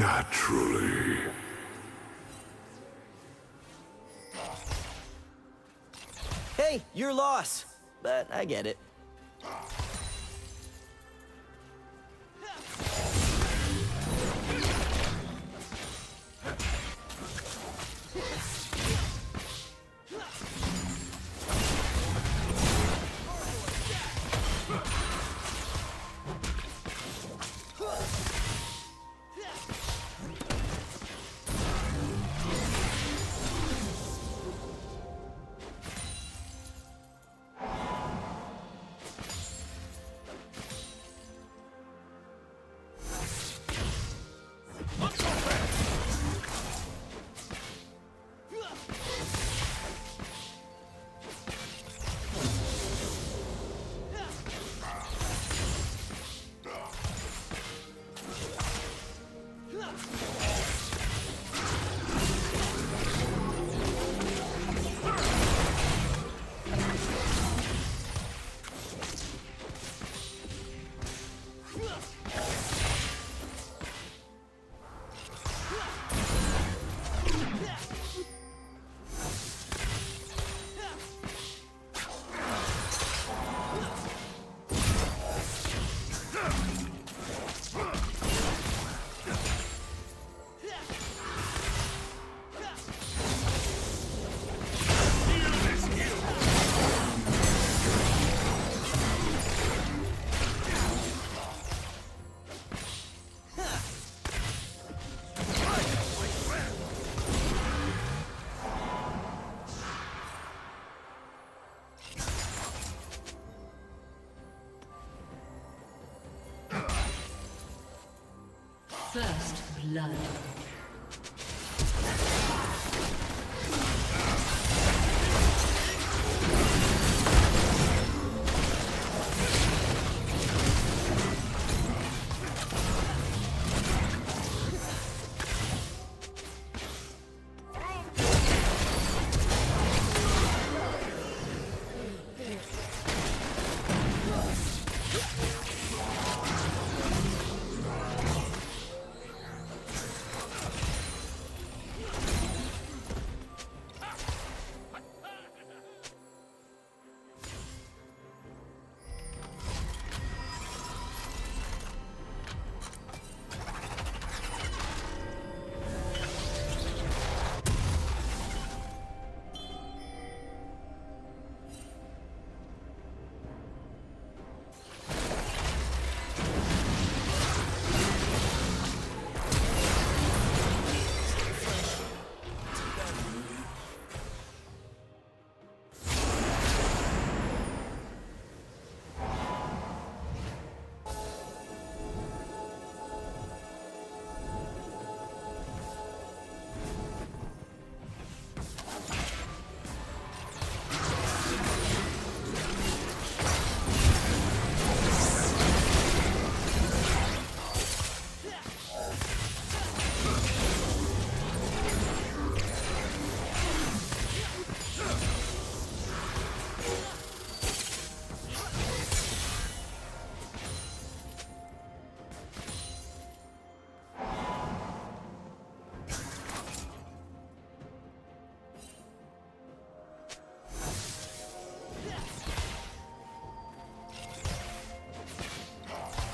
Naturally. Hey, your loss. But I get it. Blood.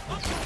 Okay.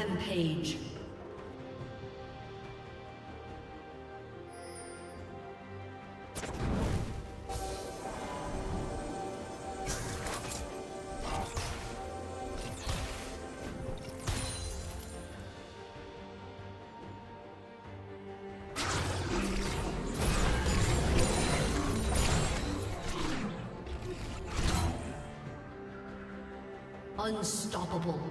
Rampage. Unstoppable.